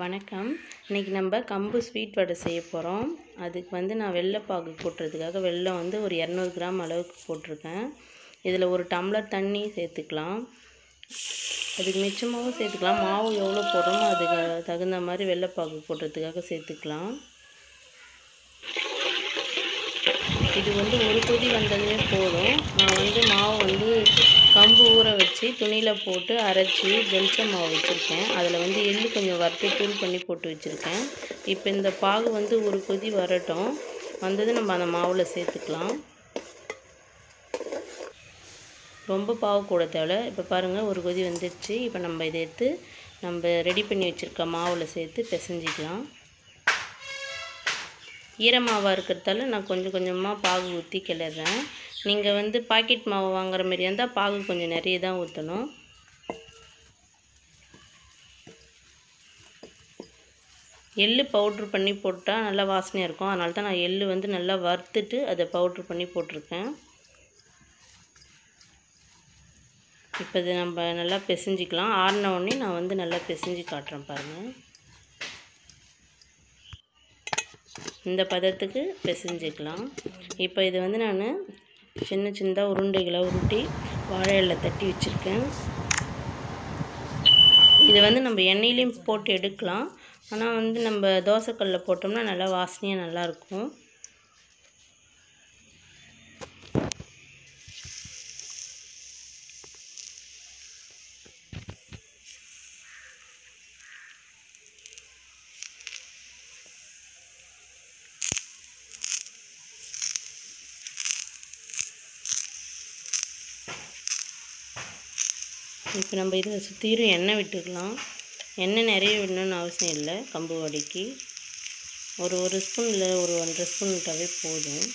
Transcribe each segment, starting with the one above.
வணக்கம். இன்றைக்கி நம்ம கம்பு ஸ்வீட் வடை செய்ய போகிறோம் அதுக்கு வந்து நான் வெள்ளைப்பாகு போட்டுறதுக்காக வெள்ளம் வந்து ஒரு இரநூறு கிராம் அளவுக்கு போட்டிருக்கேன். இதில் ஒரு டம்ளர் தண்ணி சேர்த்துக்கலாம். அதுக்கு மிச்சமாகவும் சேர்த்துக்கலாம். மாவு எவ்வளோ போடுறோமோ அதுக்கு தகுந்த மாதிரி வெள்ளைப்பாகு போடுறதுக்காக சேர்த்துக்கலாம். இது வந்து ஒரு கொதி வந்ததுமே போதும். நான் வந்து வச்சு துணியில் போட்டு அரைச்சி ஜென்ச மாவு வச்சுருக்கேன். அதில் வந்து எள்ளு கொஞ்சம் வறுத்து தூள் பண்ணி போட்டு வச்சுருக்கேன். இப்போ இந்த பாகு வந்து ஒரு கொதி வரட்டும். வந்தது நம்ம அந்த மாவில் சேர்த்துக்கலாம். ரொம்ப பாவு கூட தேவை இப்போ பாருங்கள் ஒரு கொதி வந்துடுச்சு இப்போ நம்ம இதை எடுத்து நம்ம ரெடி பண்ணி வச்சுருக்க மாவில் சேர்த்து பிசைஞ்சிக்கலாம். ஈரமாவாக இருக்கிறதால நான் கொஞ்சம் கொஞ்சமாக பாகு ஊற்றி கிளறேன் நீங்கள் வந்து பாக்கெட் மாவு வாங்குற மாதிரி இருந்தால் பாகு கொஞ்சம் நிறைய தான் ஊற்றணும் எள் பவுட்ரு பண்ணி போட்டால் நல்லா வாசனையாக இருக்கும். அதனால தான் நான் எள் வந்து நல்லா வறுத்துட்டு அதை பவுட்ரு பண்ணி போட்டிருக்கேன். இப்போ இது நம்ம நல்லா பிசைஞ்சிக்கலாம். ஆறின உடனே நான் வந்து நல்லா பிசைஞ்சு காட்டுறேன் பாருங்கள் இந்த பதத்துக்கு பிசைஞ்சிக்கலாம். இப்போ இது வந்து நான் சின்ன சின்னதாக உருண்டைகளை உருட்டி வாழை தட்டி வச்சுருக்கேன். இதை வந்து நம்ம எண்ணெயிலையும் போட்டு எடுக்கலாம். ஆனால் வந்து நம்ம தோசைக்கல்லில் போட்டோம்னா நல்லா வாசனையாக நல்லாயிருக்கும் இப்போ நம்ம இதை சுற்றிலும் எண்ணெய் விட்டுக்கலாம் எண்ணெய் நிறைய விடணும்னு அவசியம் இல்லை கம்பு வடைக்கு. ஒரு ஒரு ஸ்பூன் இல்லை ஒரு ஒன்றரை ஸ்பூன் விட்டாவே போதும்.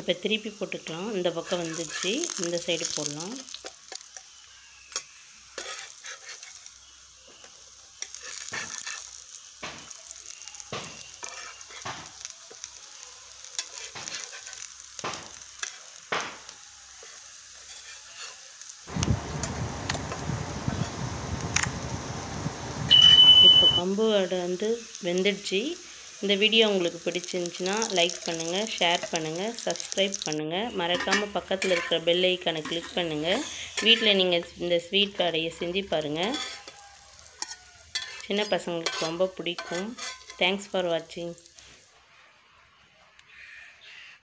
இப்போ திருப்பி போட்டுக்கலாம். இந்த பக்கம் வந்துடுச்சு. இந்த சைடு போடலாம். அம்பு வடை வந்து வெந்துடுச்சு. இந்த வீடியோ உங்களுக்கு பிடிச்சிருந்துச்சின்னா லைக் பண்ணுங்கள் ஷேர் பண்ணுங்கள் சப்ஸ்கிரைப் பண்ணுங்கள் மறக்காமல் பக்கத்தில் இருக்கிற பெல் ஐக்கானை கிளிக் பண்ணுங்கள் வீட்டில் நீங்கள் இந்த ஸ்வீட் வடையை செஞ்சு பாருங்கள் சின்ன பசங்களுக்கு ரொம்ப பிடிக்கும். தேங்க்ஸ் ஃபார் வாட்சிங்